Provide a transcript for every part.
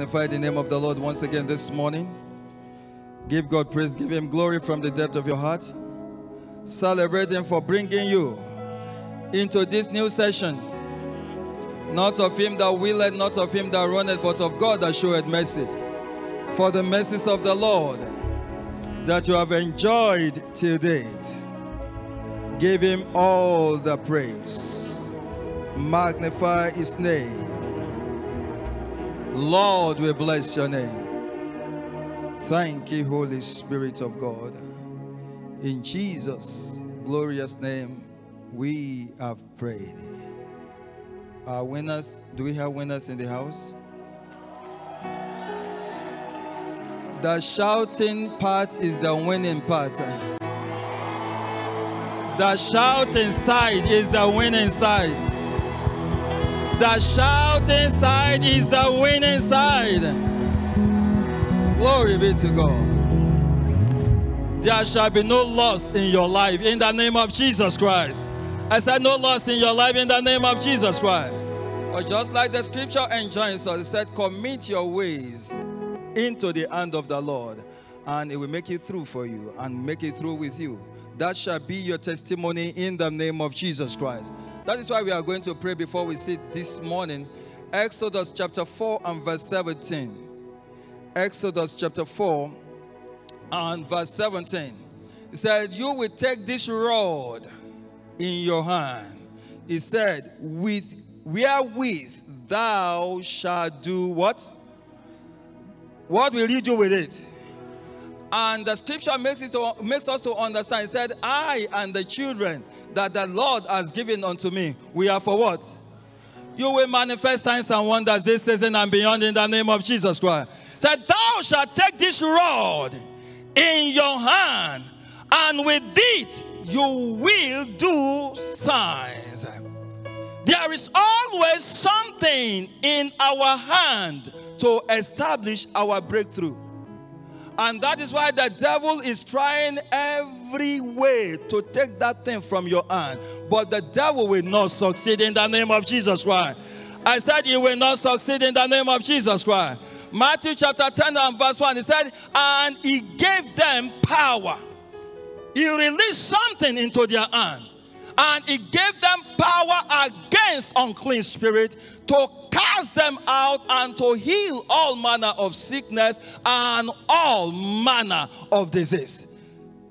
Magnify the name of the Lord once again this morning. Give God praise, give Him glory from the depth of your heart. Celebrate Him for bringing you into this new session. Not of Him that willeth, not of Him that runneth, but of God that showeth mercy. For the mercies of the Lord that you have enjoyed till date. Give Him all the praise. Magnify His name. Lord, we bless your name. Thank you, Holy Spirit of God. In Jesus' glorious name, we have prayed. Our winners, do we have winners in the house? The shouting part is the winning part. The shouting side is the winning side. The shouting side is the winning side. Glory be to God. There shall be no loss in your life in the name of Jesus Christ. I said, no loss in your life in the name of Jesus Christ. But just like the scripture enjoins us, it said, commit your ways into the hand of the Lord, and it will make it through for you and make it through with you. That shall be your testimony in the name of Jesus Christ. That is why we are going to pray before we sit this morning. Exodus chapter 4 and verse 17. Exodus chapter 4 and verse 17. He said, You will take this rod in your hand. He said, With wherewith thou shalt do what? What will you do with it? And the scripture makes, it to, makes us to understand. Said, I and the children that the Lord has given unto me, we are for what? You will manifest signs and wonders this season and beyond in the name of Jesus Christ. Said, Thou shalt take this rod in your hand, and with it you will do signs. There is always something in our hand to establish our breakthrough. And that is why the devil is trying every way to take that thing from your hand. But the devil will not succeed in the name of Jesus Christ. I said, You will not succeed in the name of Jesus Christ. Matthew chapter 10 and verse 1, he said, And he gave them power. He released something into their hand and he gave them power against unclean spirit to cast them out and to heal all manner of sickness and all manner of disease.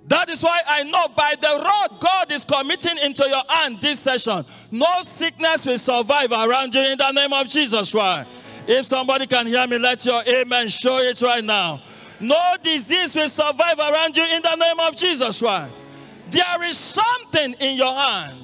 That is why I know by the rod God is committing into your hand this session, no sickness will survive around you in the name of Jesus Christ. If somebody can hear me, let your amen show it right now. No disease will survive around you in the name of Jesus Christ. There is something in your hand,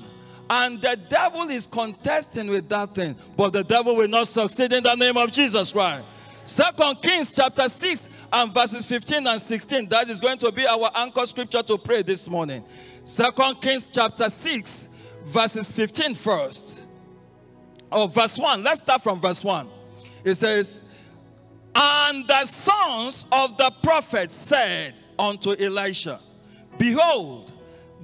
and the devil is contesting with that thing, but the devil will not succeed in the name of Jesus Christ. Second Kings chapter 6 and verses 15 and 16. That is going to be our anchor scripture to pray this morning. Second Kings chapter 6, verses 15 first. Oh, verse 1. Let's start from verse 1. It says, And the sons of the prophet said unto Elisha, Behold,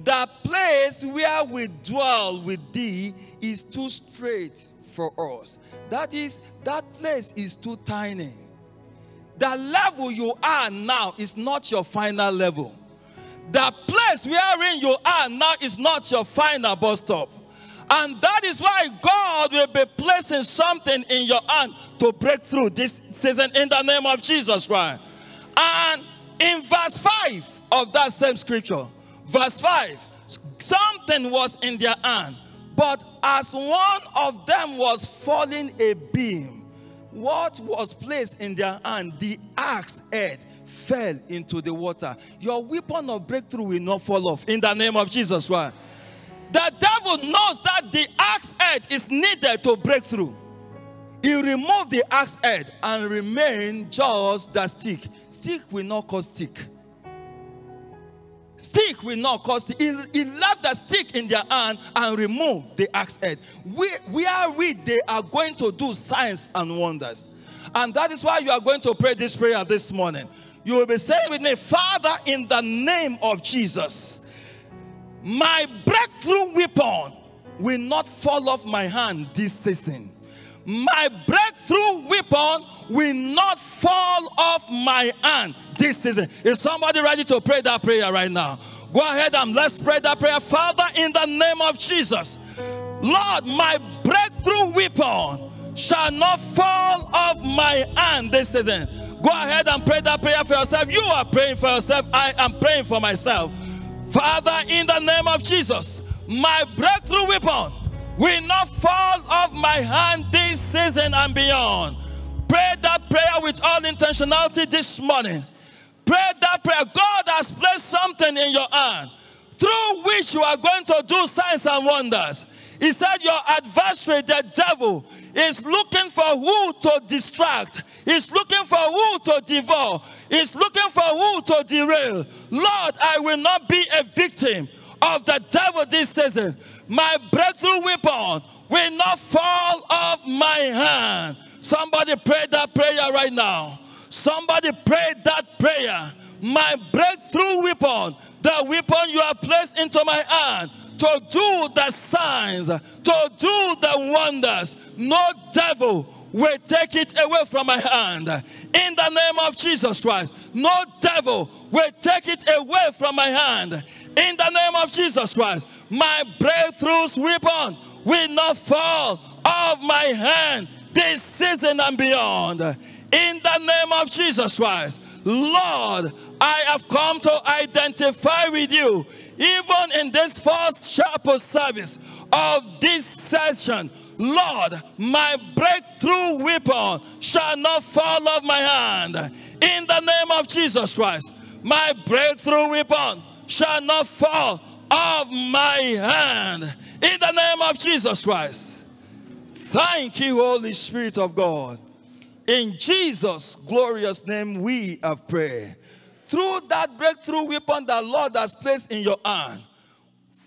the place where we dwell with thee is too straight for us. That is, that place is too tiny. The level you are now is not your final level. The place wherein you are now is not your final bus stop. And that is why God will be placing something in your hand to break through this season in the name of Jesus Christ. And in verse 5 of that same scripture, verse 5, something was in their hand. But as one of them was falling a beam, what was placed in their hand, the axe head, fell into the water. Your weapon of breakthrough will not fall off in the name of Jesus Christ. The devil knows that the axe head is needed to break through. He removed the axe head and remain just the stick. Stick will not cause stick. Stick will not cause. He, he left the stick in their hand and removed the axe head. We, we are we they are going to do signs and wonders. And that is why you are going to pray this prayer this morning. You will be saying with me, Father, in the name of Jesus, my breakthrough weapon will not fall off my hand this season. My breakthrough weapon will not fall off my hand this season. Is somebody ready to pray that prayer right now? Go ahead and let's pray that prayer. Father, in the name of Jesus, Lord, my breakthrough weapon shall not fall off my hand this season. Go ahead and pray that prayer for yourself. You are praying for yourself. I am praying for myself. Father, in the name of Jesus, my breakthrough weapon will not fall off my hand this season and beyond. Pray that prayer with all intentionality this morning. Pray that prayer. God has placed something in your hand through which you are going to do signs and wonders. He said, Your adversary, the devil, is looking for who to distract, he's looking for who to devour, he's looking for who to derail. Lord, I will not be a victim of the devil this season. My breakthrough weapon will not fall off my hand. Somebody pray that prayer right now. Somebody pray that prayer. My breakthrough weapon, the weapon you have placed into my hand to do the signs, to do the wonders. No devil will take it away from my hand. In the name of Jesus Christ, no devil will take it away from my hand. In the name of Jesus Christ, my breakthroughs weapon will not fall off my hand this season and beyond. In the name of Jesus Christ, Lord, I have come to identify with you, even in this first chapel service of this session. Lord, my breakthrough weapon shall not fall off my hand. In the name of Jesus Christ, my breakthrough weapon shall not fall off my hand. In the name of Jesus Christ. Thank you, Holy Spirit of God. In Jesus' glorious name, we have prayed. Through that breakthrough weapon that Lord has placed in your hand,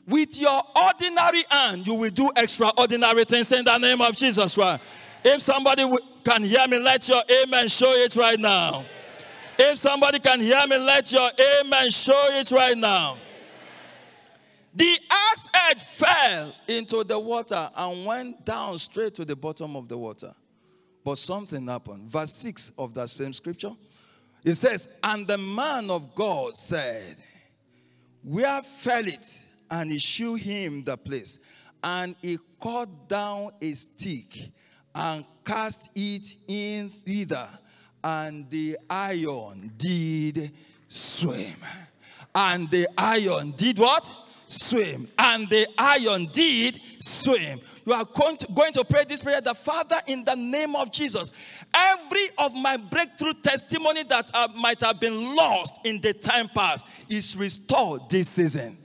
with your ordinary hand, you will do extraordinary things in the name of Jesus Christ. If somebody can hear me, let your amen show it right now. If somebody can hear me, let your amen show it right now. The axe head fell into the water and went down straight to the bottom of the water. But something happened. Verse 6 of that same scripture. It says, And the man of God said, Where fell it? And he showed him the place. And he cut down a stick and cast it in thither. And the iron did swim. And the iron did what? swim. And the iron did swim. You are going to, going to pray this prayer the Father, in the name of Jesus, every of my breakthrough testimony that uh, might have been lost in the time past is restored this season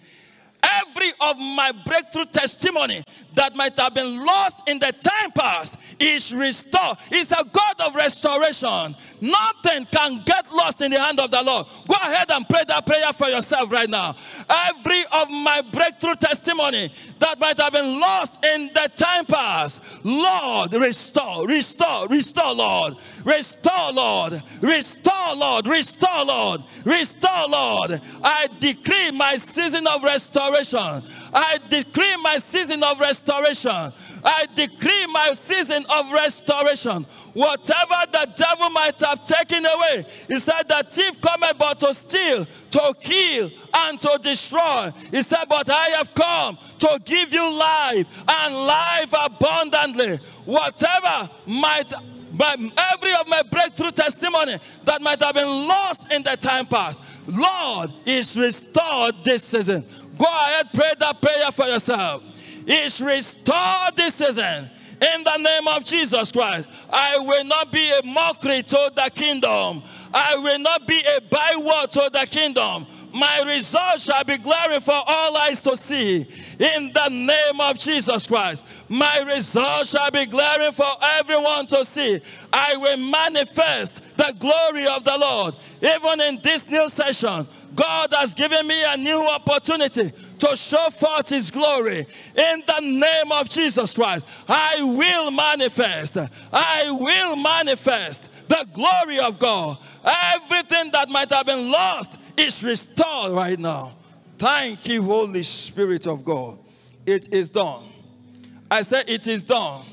every of my breakthrough testimony that might have been lost in the time past is restored. He's a God of restoration. Nothing can get lost in the hand of the Lord. Go ahead and pray that prayer for yourself right now. Every of my breakthrough testimony that might have been lost in the time past, Lord, restore, restore, restore, Lord, restore, Lord, restore, Lord, restore, Lord, restore, Lord. I decree my season of restoration restoration. I decree my season of restoration. I decree my season of restoration. Whatever the devil might have taken away, he said, The thief cometh but to steal, to kill, and to destroy. He said, But I have come to give you life and life abundantly. Whatever might but every of my breakthrough testimony that might have been lost in the time past, Lord, is restored this season. Go ahead, pray that prayer for yourself. Is restored this season in the name of Jesus Christ. I will not be a mockery to the kingdom. I will not be a byword to the kingdom. My results shall be glaring for all eyes to see. In the name of Jesus Christ, my results shall be glaring for everyone to see. I will manifest the glory of the Lord. Even in this new session, God has given me a new opportunity to show forth His glory. In the name of Jesus Christ, I will manifest. I will manifest the glory of God. Everything that might have been lost is restored right now. Thank you, Holy Spirit of God. It is done. I said, It is done.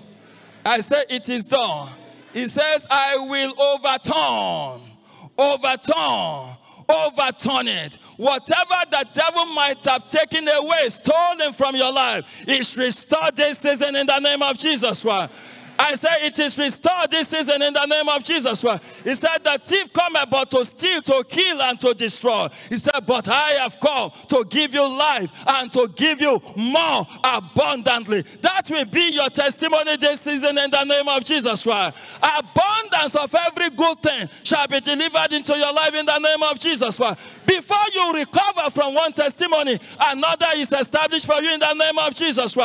I say it is done. He says, I will overturn, overturn, overturn it. Whatever the devil might have taken away, stolen from your life, is restored this season in the name of Jesus Christ. I say it is restored this season in the name of Jesus. He said, The thief cometh but to steal, to kill, and to destroy. He said, But I have come to give you life and to give you more abundantly. That will be your testimony this season in the name of Jesus. Abundance of every good thing shall be delivered into your life in the name of Jesus. Before you recover from one testimony, another is established for you in the name of Jesus.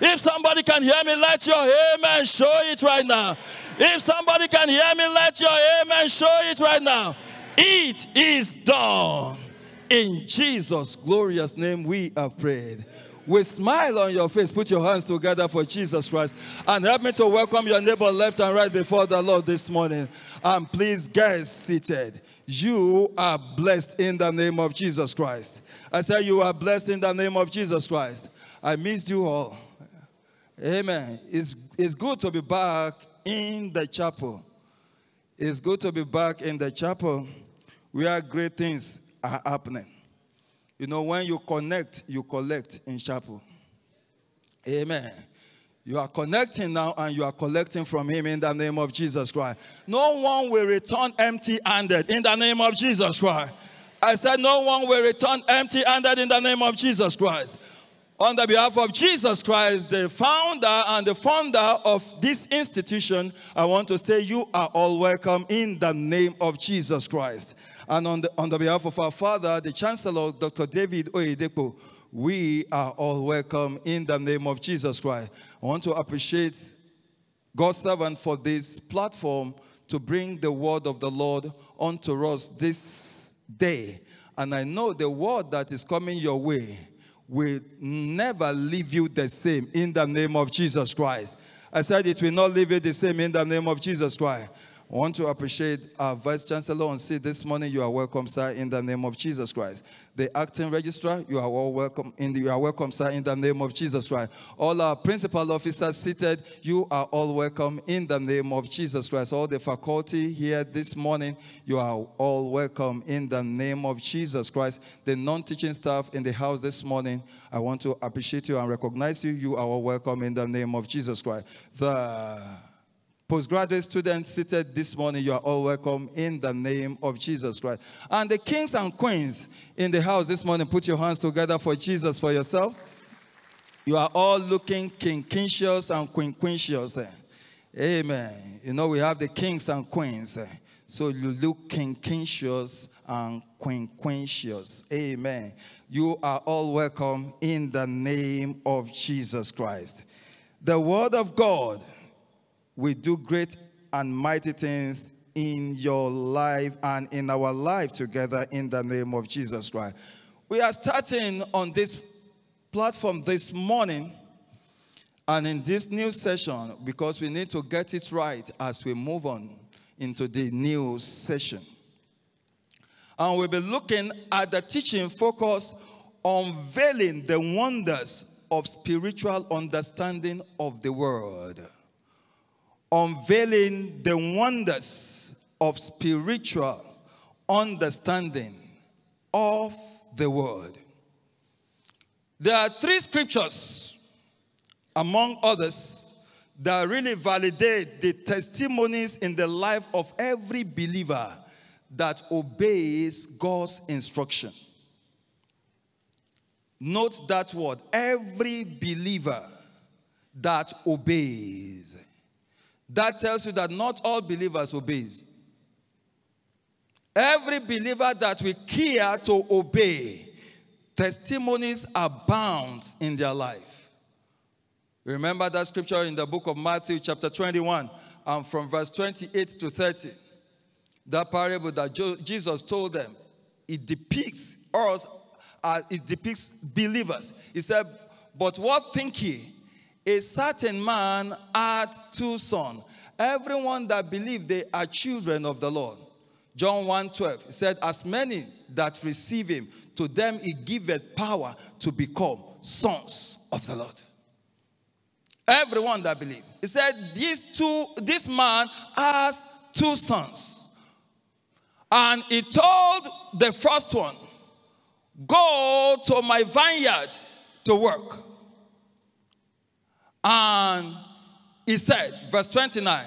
If somebody can hear me, let your amen show it right now. If somebody can hear me, let your amen show it right now. It is done. In Jesus' glorious name, we are prayed. With smile on your face, put your hands together for Jesus Christ and help me to welcome your neighbor left and right before the Lord this morning. And please get seated. You are blessed in the name of Jesus Christ. I say you are blessed in the name of Jesus Christ. I missed you all. Amen. It's, it's good to be back in the chapel. It's good to be back in the chapel where great things are happening. You know, when you connect, you collect in chapel. Amen. You are connecting now and you are collecting from Him in the name of Jesus Christ. No one will return empty handed in the name of Jesus Christ. I said, No one will return empty handed in the name of Jesus Christ on the behalf of Jesus Christ, the founder and the founder of this institution, I want to say you are all welcome in the name of Jesus Christ. And on the, on the behalf of our father, the Chancellor, Dr. David Oyedepo, we are all welcome in the name of Jesus Christ. I want to appreciate God's servant for this platform to bring the word of the Lord unto us this day. And I know the word that is coming your way will never leave you the same in the name of Jesus Christ. I said it will not leave you the same in the name of Jesus Christ. I want to appreciate our Vice Chancellor on seat this morning. You are welcome, sir, in the name of Jesus Christ. The acting registrar, you are all welcome. In the, you are welcome, sir, in the name of Jesus Christ. All our principal officers seated, you are all welcome in the name of Jesus Christ. All the faculty here this morning, you are all welcome in the name of Jesus Christ. The non-teaching staff in the house this morning, I want to appreciate you and recognize you. You are all welcome in the name of Jesus Christ. The Postgraduate students seated this morning, you are all welcome in the name of Jesus Christ. And the kings and queens in the house this morning, put your hands together for Jesus for yourself. You are all looking king kinshus and queen quinquicious. Amen. You know, we have the kings and queens. So you look king kinshus and queen quinquicious. Amen. You are all welcome in the name of Jesus Christ. The word of God will do great and mighty things in your life and in our life together in the name of Jesus Christ. We are starting on this platform this morning and in this new session because we need to get it right as we move on into the new session. And we'll be looking at the teaching focus unveiling the wonders of spiritual understanding of the world unveiling the wonders of spiritual understanding of the word. There are three scriptures, among others, that really validate the testimonies in the life of every believer that obeys God's instruction. Note that word every believer that obeys. That tells you that not all believers obeys. Every believer that we care to obey, testimonies abound in their life. Remember that scripture in the book of Matthew, chapter 21, and from verse 28 to 30. That parable that Jesus told them, it depicts us, uh, it depicts believers. He said, But what think ye? A certain man had two sons. Everyone that believe they are children of the Lord. John 1 12 he said, As many that receive him, to them he giveth power to become sons of the Lord. Everyone that believe. He said, These two, this man has two sons. And he told the first one, Go to my vineyard to work. And he said, verse 29,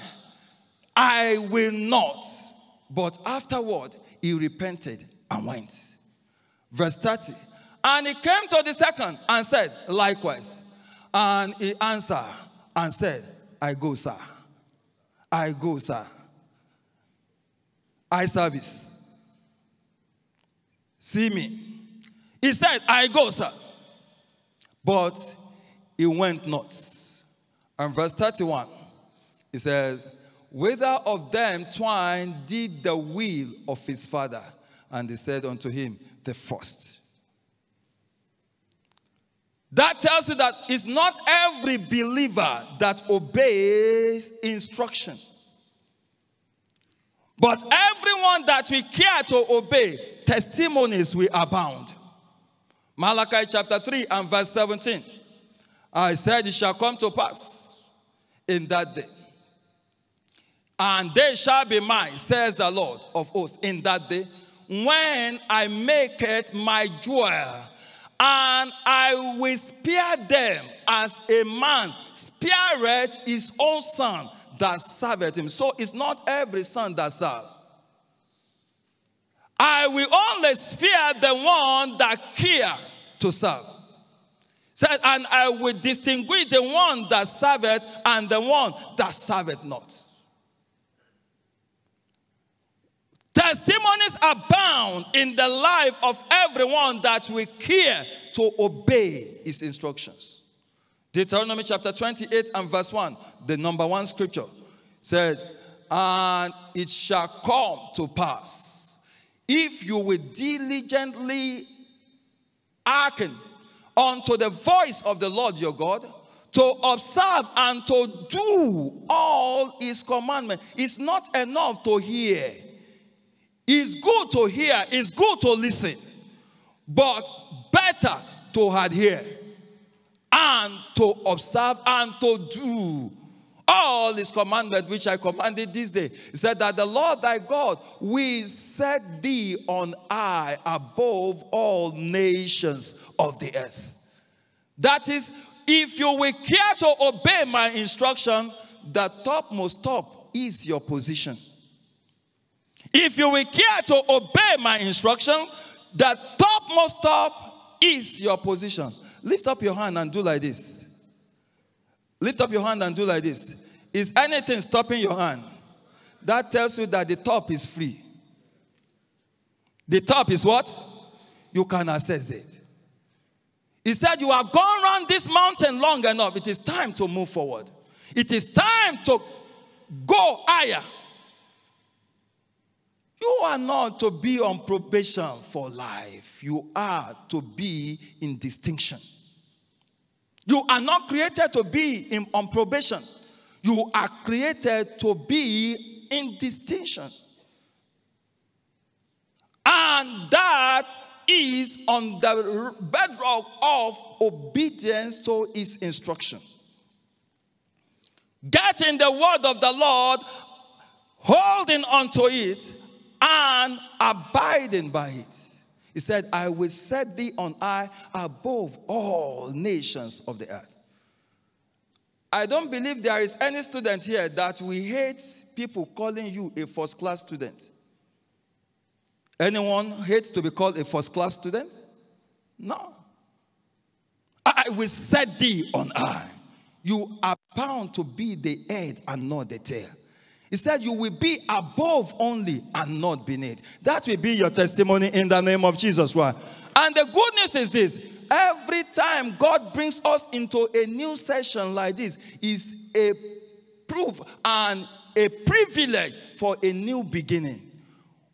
I will not. But afterward, he repented and went. Verse 30, and he came to the second and said, likewise. And he answered and said, I go, sir. I go, sir. I service. See me. He said, I go, sir. But he went not. And verse 31, he says, Whether of them twine did the will of his father? And they said unto him, The first. That tells you that it's not every believer that obeys instruction. But everyone that we care to obey, testimonies will abound. Malachi chapter 3 and verse 17. I said, It shall come to pass in that day. And they shall be mine, says the Lord of hosts, in that day, when I make it my joy, and I will spare them as a man spareth his own son that serveth him. So it's not every son that serves. I will only spare the one that care to serve. Said, and I will distinguish the one that serveth and the one that serveth not. Testimonies abound in the life of everyone that will care to obey his instructions. Deuteronomy chapter 28 and verse 1, the number one scripture said, And it shall come to pass if you will diligently hearken unto the voice of the Lord your God to observe and to do all his commandments. It's not enough to hear. It's good to hear, it's good to listen, but better to adhere and to observe and to do all his commandments which I commanded this day. He said that the Lord thy God will set thee on high above all nations of the earth. That is, if you will care to obey my instruction, the topmost top is your position. If you will care to obey my instruction, the topmost top is your position. Lift up your hand and do like this. Lift up your hand and do like this. Is anything stopping your hand? That tells you that the top is free. The top is what? You can access it. He said, You have gone around this mountain long enough. It is time to move forward. It is time to go higher. You are not to be on probation for life, you are to be in distinction. You are not created to be in, on probation. You are created to be in distinction. And that is on the bedrock of obedience to his instruction. Getting the word of the Lord, holding onto it, and abiding by it. He said, I will set thee on high above all nations of the earth. I don't believe there is any student here that we hate people calling you a first class student. Anyone hates to be called a first class student? No. I will set thee on high. You are bound to be the head and not the tail. He said, You will be above only and not beneath. That will be your testimony in the name of Jesus Right? And the good news is this every time God brings us into a new session like this, is a proof and a privilege for a new beginning.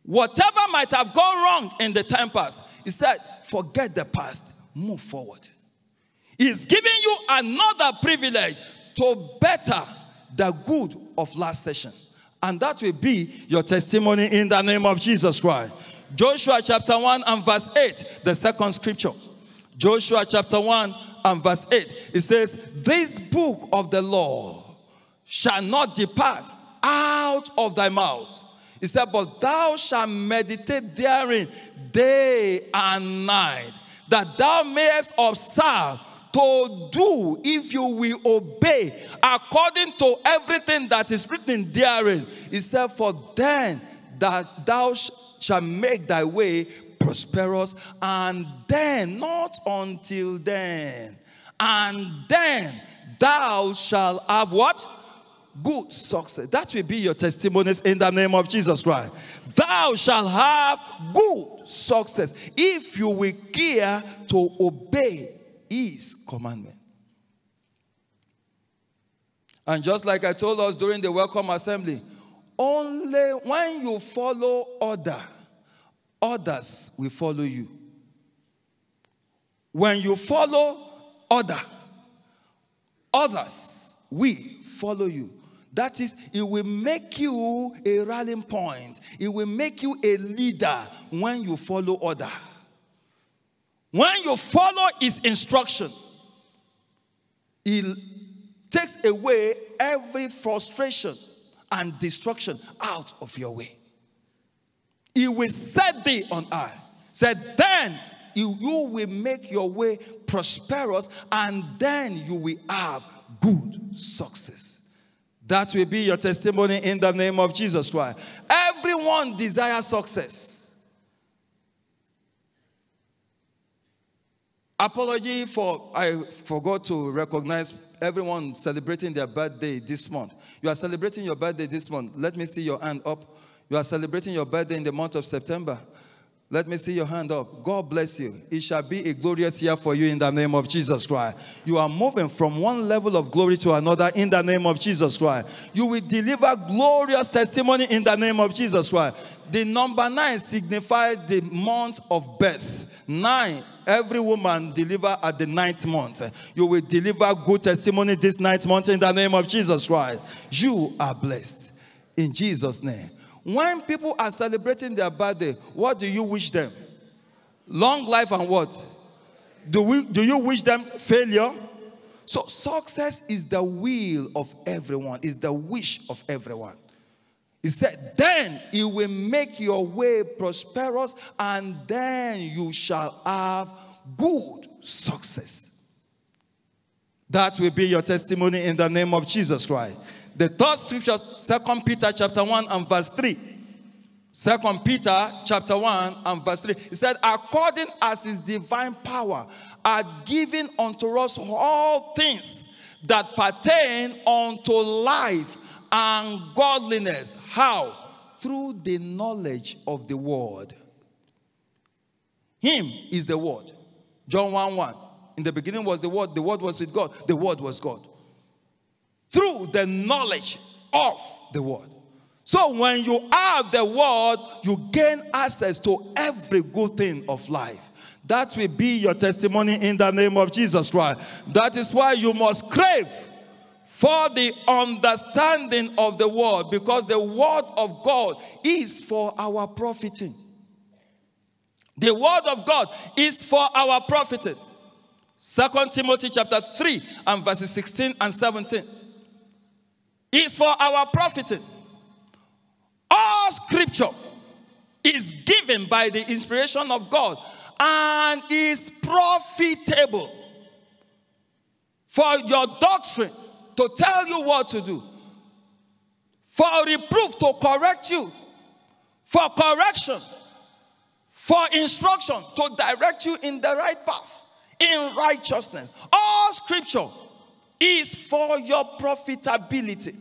Whatever might have gone wrong in the time past, he said, forget the past, move forward. He's giving you another privilege to better the good of last session. And that will be your testimony in the name of Jesus Christ. Joshua chapter 1 and verse 8, the second scripture. Joshua chapter 1 and verse 8. It says, This book of the law shall not depart out of thy mouth. He said, But thou shalt meditate therein day and night, that thou mayest observe to do if you will obey according to everything that is written therein. He said, For then that thou shalt make thy way prosperous, and then, not until then, and then thou shalt have what? Good success. That will be your testimonies in the name of Jesus Christ. Thou shalt have good success if you will care to obey his commandment. And just like I told us during the welcome assembly, only when you follow order, others will follow you. When you follow order, others will follow you. That is, it will make you a rallying point. It will make you a leader when you follow order. When you follow his instruction, he takes away every frustration and destruction out of your way. He will set thee on high. Said, then you, will make your way prosperous, and then you will have good success. That will be your testimony in the name of Jesus Christ. Everyone desires success. Apology for I forgot to recognize everyone celebrating their birthday this month. You are celebrating your birthday this month. Let me see your hand up. You are celebrating your birthday in the month of September. Let me see your hand up. God bless you. It shall be a glorious year for you in the name of Jesus Christ. You are moving from one level of glory to another in the name of Jesus Christ. You will deliver glorious testimony in the name of Jesus Christ. The number nine signifies the month of birth. Nine Every woman deliver at the ninth month. You will deliver good testimony this ninth month in the name of Jesus Christ. You are blessed in Jesus' name. When people are celebrating their birthday, what do you wish them? Long life and what? Do, we, do you wish them failure? So, success is the will of everyone, is the wish of everyone. He said, Then he will make your way prosperous, and then you shall have good success. That will be your testimony in the name of Jesus Christ. The third scripture, Second Peter chapter 1 and verse 3. Second Peter chapter 1 and verse 3. He said, according as his divine power are given unto us all things that pertain unto life and godliness. How? Through the knowledge of the word. Him is the word. John 1 1. In the beginning was the word, the word was with God, the word was God. Through the knowledge of the word. So when you have the word, you gain access to every good thing of life. That will be your testimony in the name of Jesus Christ. That is why you must crave for the understanding of the word because the word of God is for our profiting. The word of God is for our profiting. Second Timothy chapter 3 and verses 16 and 17 is for our profiting. All scripture is given by the inspiration of God and is profitable for your doctrine to tell you what to do, for reproof to correct you, for correction, for instruction to direct you in the right path, in righteousness. All scripture is for your profitability.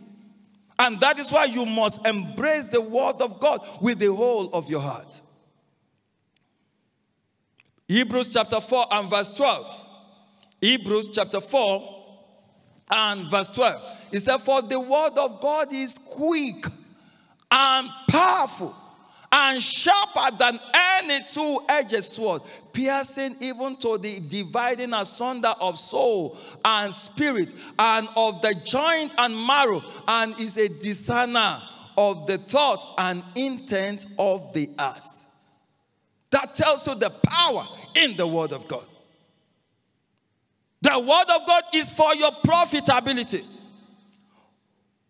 And that is why you must embrace the word of God with the whole of your heart. Hebrews chapter 4 and verse 12. Hebrews chapter 4 and verse 12. He said, For the word of God is quick and powerful and sharper than any two edged sword, piercing even to the dividing asunder of soul and spirit, and of the joint and marrow, and is a discerner of the thought and intent of the heart. That tells you the power in the word of God. The word of God is for your profitability.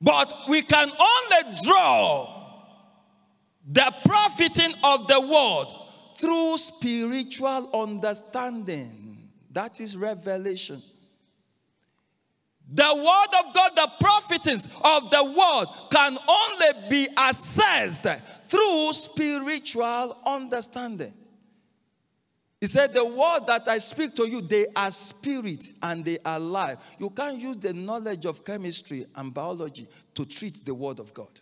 But we can only draw the profiting of the word through spiritual understanding. That is revelation. The word of God, the profits of the word can only be assessed through spiritual understanding. He said, The word that I speak to you, they are spirit and they are life. You can't use the knowledge of chemistry and biology to treat the word of God.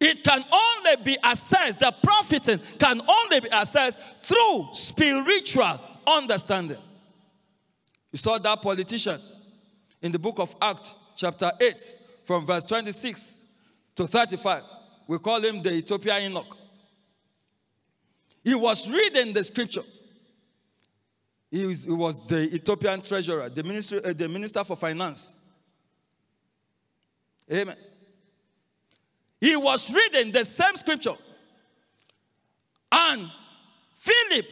It can only be assessed, the profiting can only be assessed through spiritual understanding. You saw that politician in the book of Acts, chapter 8, from verse 26 to 35. We call him the Ethiopian eunuch. He was reading the scripture. He was, he was the Ethiopian treasurer, the, minister, uh, the minister for finance. Amen. He was reading the same scripture. And Philip,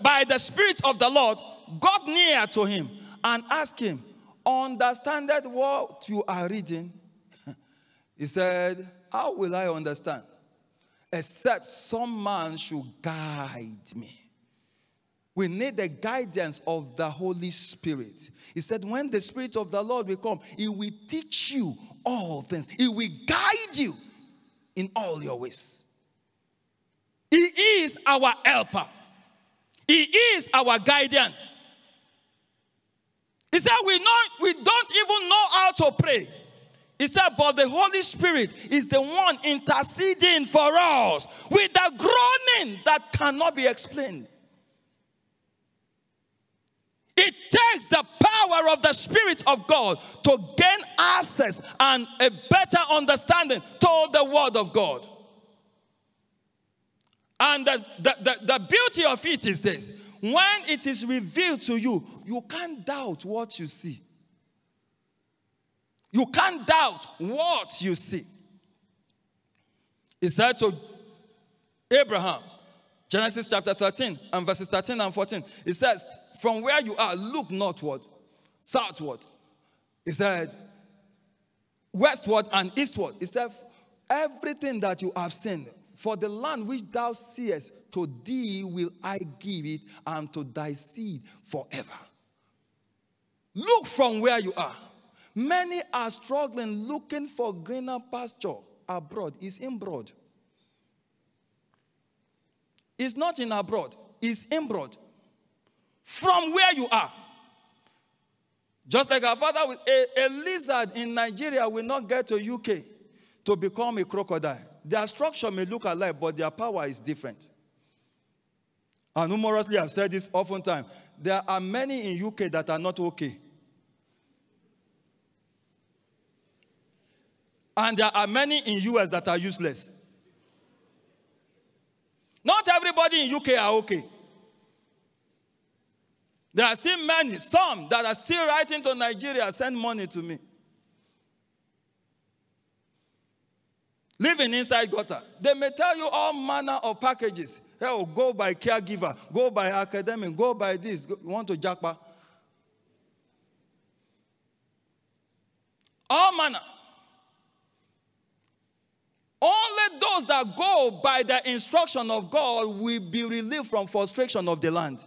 by the Spirit of the Lord, got near to him and asked him, Understand that what you are reading? he said, How will I understand? Except some man should guide me. We need the guidance of the Holy Spirit. He said, When the Spirit of the Lord will come, He will teach you all things, He will guide you in all your ways. He is our helper, He is our guardian. He said, we, know, we don't even know how to pray. He said, but the Holy Spirit is the one interceding for us with a groaning that cannot be explained. It takes the power of the Spirit of God to gain access and a better understanding to the Word of God. And the, the, the, the beauty of it is this when it is revealed to you, you can't doubt what you see. You can't doubt what you see. He said to Abraham, Genesis chapter 13 and verses 13 and 14, he says, From where you are, look northward, southward. He said, Westward and eastward. He said, Everything that you have seen, for the land which thou seest, to thee will I give it, and to thy seed forever. Look from where you are. Many are struggling looking for greener pasture abroad. It's inbroad. It's not in abroad, it's inbroad. From where you are. Just like our father, a, a lizard in Nigeria will not get to UK to become a crocodile. Their structure may look alike, but their power is different. And numerously, I've said this oftentimes. There are many in UK that are not okay. And there are many in US that are useless. Not everybody in UK are okay. There are still many, some that are still writing to Nigeria, send money to me. Living inside gutter. They may tell you all manner of packages. Hell, go by caregiver, go by academic, go by this. You want to jackpot? All manner. Only those that go by the instruction of God will be relieved from frustration of the land.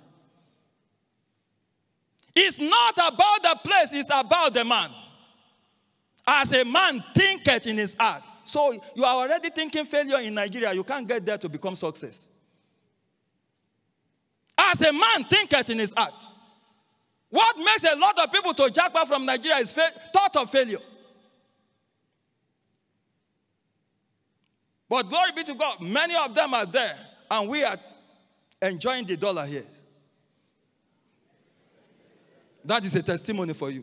It's not about the place, it's about the man. As a man thinketh in his heart. So you are already thinking failure in Nigeria, you can't get there to become success. As a man thinketh in his heart. What makes a lot of people to jackpot from Nigeria is thought of failure. But glory be to God, many of them are there, and we are enjoying the dollar here. That is a testimony for you.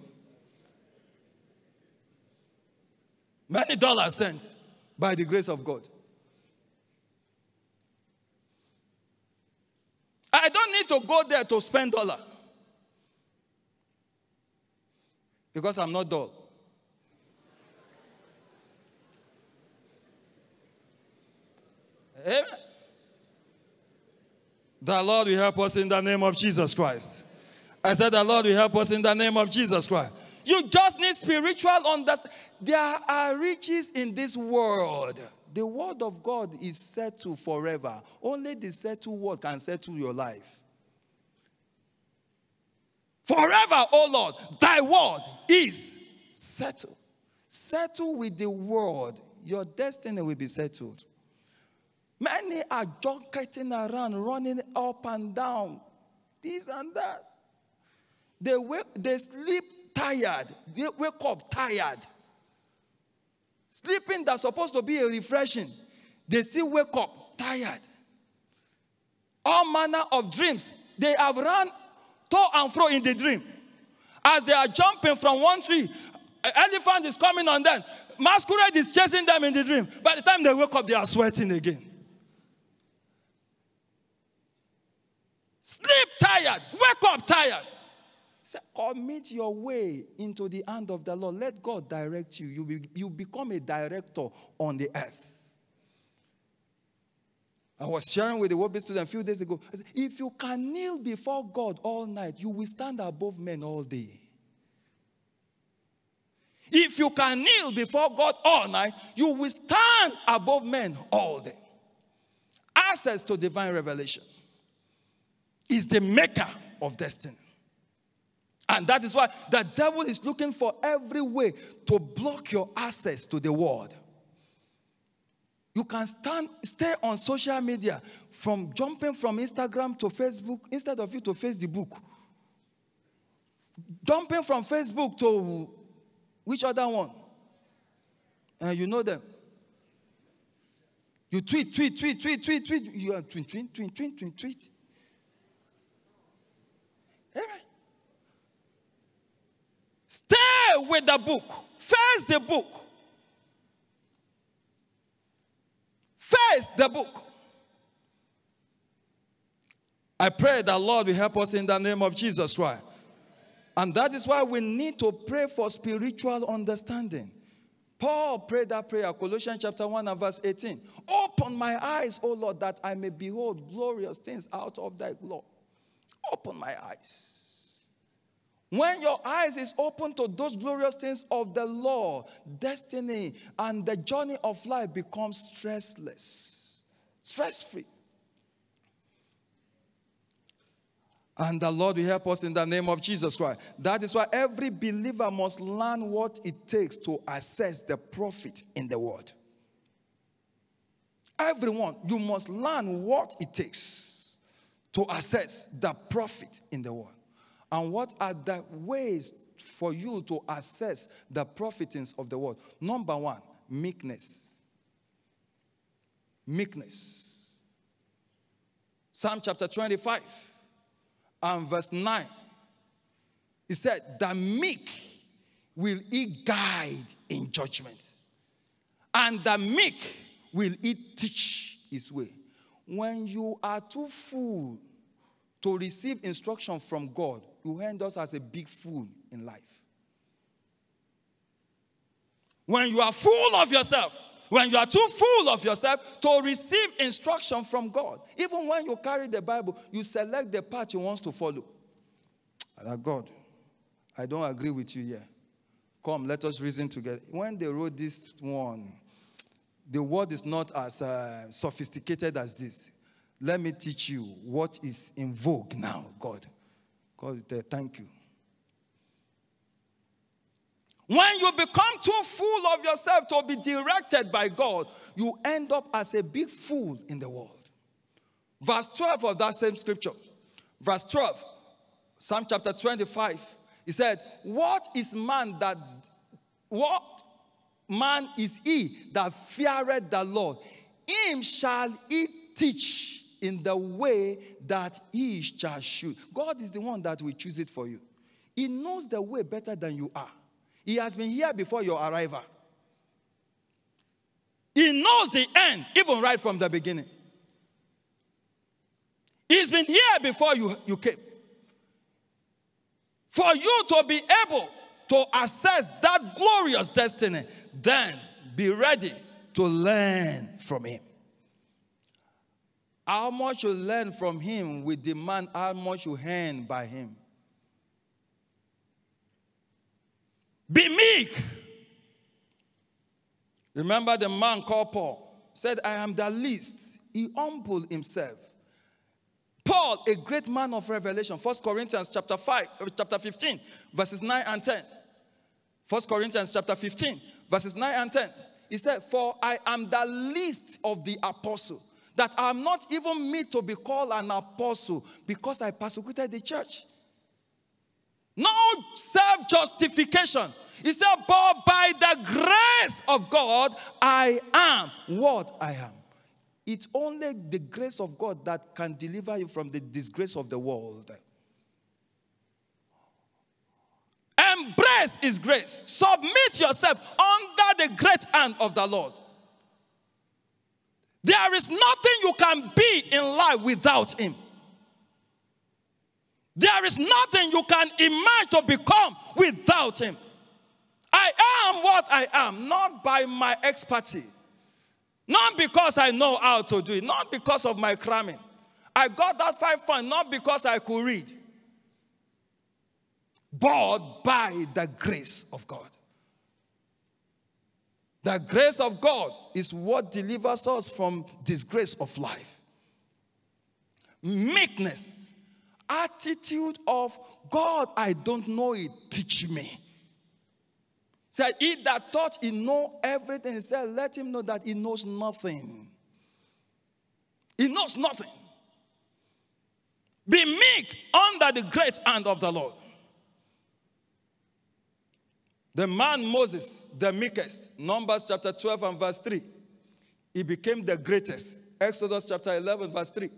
Many dollars sent by the grace of God. I don't need to go there to spend dollar. Because I'm not dull. Amen. The Lord will help us in the name of Jesus Christ. I said, The Lord will help us in the name of Jesus Christ. You just need spiritual understanding. There are riches in this world. The word of God is settled forever. Only the settled word can settle your life. Forever, oh Lord, thy word is settled. Settle with the word, your destiny will be settled. Many are jockeying around, running up and down, this and that. They, wake, they sleep tired, they wake up tired. Sleeping that's supposed to be a refreshing, they still wake up tired. All manner of dreams. They have run to and fro in the dream. As they are jumping from one tree, an elephant is coming on them. Masquerade is chasing them in the dream. By the time they wake up, they are sweating again. Sleep tired, wake up tired. Say, commit your way into the hand of the Lord. Let God direct you. You, be, you become a director on the earth. I was sharing with the Wobby student a few days ago. Said, if you can kneel before God all night, you will stand above men all day. If you can kneel before God all night, you will stand above men all day. Access to divine revelation is the maker of destiny. And that is why the devil is looking for every way to block your access to the word. You can stand, stay on social media from jumping from Instagram to Facebook instead of you to face the book. Jumping from Facebook to which other one? Uh, you know them. You tweet, tweet, tweet, tweet, tweet, tweet. You are tweet, tweet, tweet, tweet, tweet, tweet. Stay with the book. Face the book. Face the book. I pray that Lord will help us in the name of Jesus Christ. And that is why we need to pray for spiritual understanding. Paul prayed that prayer, Colossians chapter 1 and verse 18. Open my eyes, O Lord, that I may behold glorious things out of thy glory. Open my eyes. When your eyes is open to those glorious things of the law, destiny, and the journey of life becomes stressless, stress free. And the Lord will help us in the name of Jesus Christ. That is why every believer must learn what it takes to assess the profit in the world. Everyone, you must learn what it takes to assess the profit in the world. And what are the ways for you to assess the profitings of the world? Number one, meekness. Meekness. Psalm chapter 25 and verse 9. It said, The meek will he guide in judgment, and the meek will he teach his way. When you are too full to receive instruction from God, you end up as a big fool in life. When you are full of yourself, when you are too full of yourself to receive instruction from God, even when you carry the Bible, you select the path you want to follow. God, I don't agree with you here. Come, let us reason together. When they wrote this one, the word is not as uh, sophisticated as this. Let me teach you what is in vogue now, God. God, thank you. When you become too full of yourself to be directed by God, you end up as a big fool in the world. Verse 12 of that same scripture, verse 12, Psalm chapter 25, he said, What is man that, what man is he that feareth the Lord? Him shall he teach in the way that he shall shoot. God is the one that will choose it for you. He knows the way better than you are. He has been here before your arrival. He knows the end, even right from the beginning. He's been here before you, you came. For you to be able to assess that glorious destiny, then be ready to learn from Him. How much you learn from him will demand how much you earn by him. Be meek. Remember the man called Paul said, I am the least. He humbled himself. Paul, a great man of revelation, 1 Corinthians chapter 5, uh, chapter 15, verses 9 and 10. 1 Corinthians chapter 15, verses 9 and 10. He said, For I am the least of the apostle, that I am not even meet to be called an apostle because I persecuted the church. No self justification. He said, But by the grace of God, I am what I am. It's only the grace of God that can deliver you from the disgrace of the world. Embrace His grace. Submit yourself under the great hand of the Lord. There is nothing you can be in life without Him. There is nothing you can imagine to become without Him. I am what I am, not by my expertise, not because I know how to do it, not because of my cramming. I got that five points not because I could read, but by the grace of God. The grace of God is what delivers us from disgrace of life. Meekness attitude of God, I don't know it, teach me. Said, he that thought he know everything, he said, let him know that he knows nothing. He knows nothing. Be meek under the great hand of the Lord. The man Moses, the meekest, Numbers chapter 12 and verse 3, he became the greatest. Exodus chapter 11, verse 3.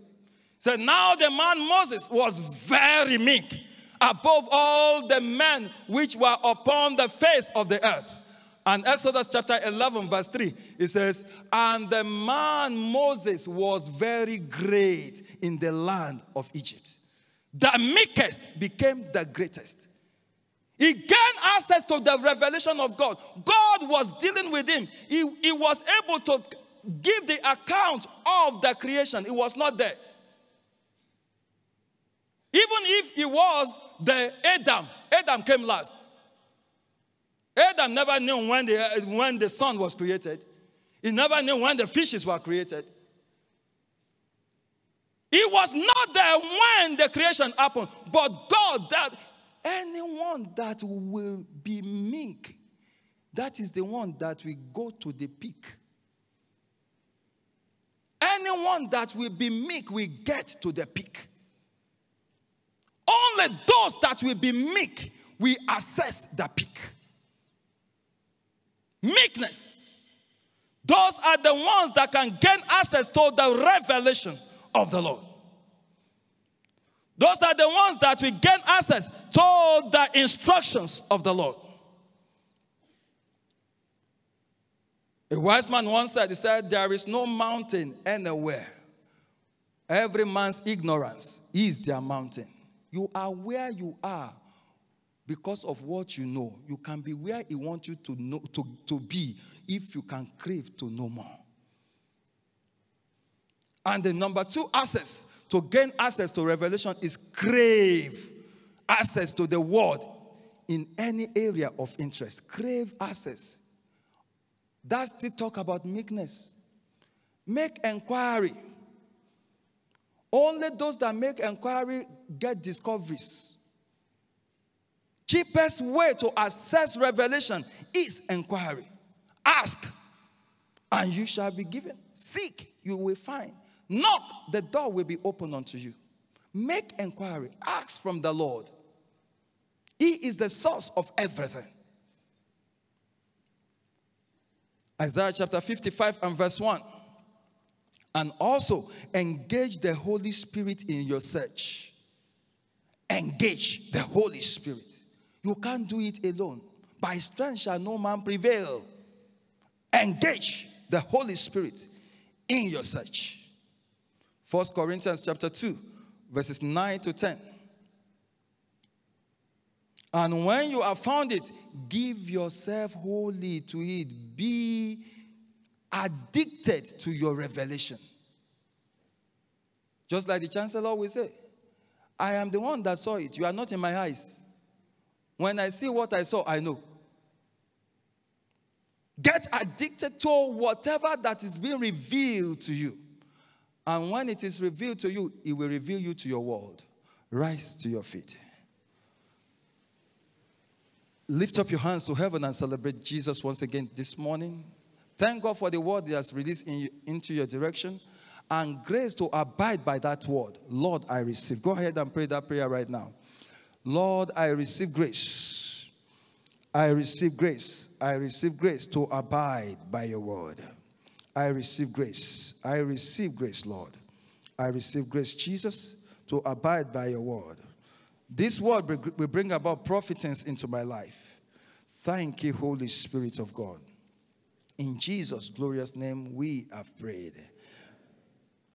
So now the man Moses was very meek above all the men which were upon the face of the earth. And Exodus chapter 11, verse 3, it says, And the man Moses was very great in the land of Egypt. The meekest became the greatest. He gained access to the revelation of God. God was dealing with him. He, he was able to give the account of the creation. It was not there. Even if he was the Adam, Adam came last. Adam never knew when the, when the sun was created. He never knew when the fishes were created. He was not there when the creation happened, but God, that anyone that will be meek, that is the one that will go to the peak. Anyone that will be meek will get to the peak. Only those that will be meek will assess the peak. Meekness. Those are the ones that can gain access to the revelation of the Lord. Those are the ones that will gain access to the instructions of the Lord. A wise man once said, He said, There is no mountain anywhere. Every man's ignorance is their mountain. You are where you are because of what you know. You can be where He wants you to, know, to, to be if you can crave to know more. And the number two access to gain access to revelation is crave access to the word in any area of interest. Crave access. That's the talk about meekness. Make inquiry. Only those that make inquiry get discoveries. Cheapest way to access revelation is inquiry. Ask, and you shall be given. Seek, you will find. Knock, the door will be opened unto you. Make inquiry. Ask from the Lord. He is the source of everything. Isaiah chapter 55 and verse 1 and also engage the Holy Spirit in your search. Engage the Holy Spirit. You can't do it alone. By strength shall no man prevail. Engage the Holy Spirit in your search. First Corinthians chapter 2, verses 9 to 10. And when you have found it, give yourself wholly to it. Be addicted to your revelation. Just like the chancellor will say, I am the one that saw it. You are not in my eyes. When I see what I saw, I know. Get addicted to whatever that is being revealed to you. And when it is revealed to you, it will reveal you to your world. Rise to your feet. Lift up your hands to heaven and celebrate Jesus once again this morning. Thank God for the word He has released in, into your direction and grace to abide by that word. Lord, I receive. Go ahead and pray that prayer right now. Lord, I receive grace. I receive grace. I receive grace to abide by your word. I receive grace. I receive grace, Lord. I receive grace, Jesus, to abide by your word. This word will bring about profitance into my life. Thank you, Holy Spirit of God. In Jesus' glorious name, we have prayed.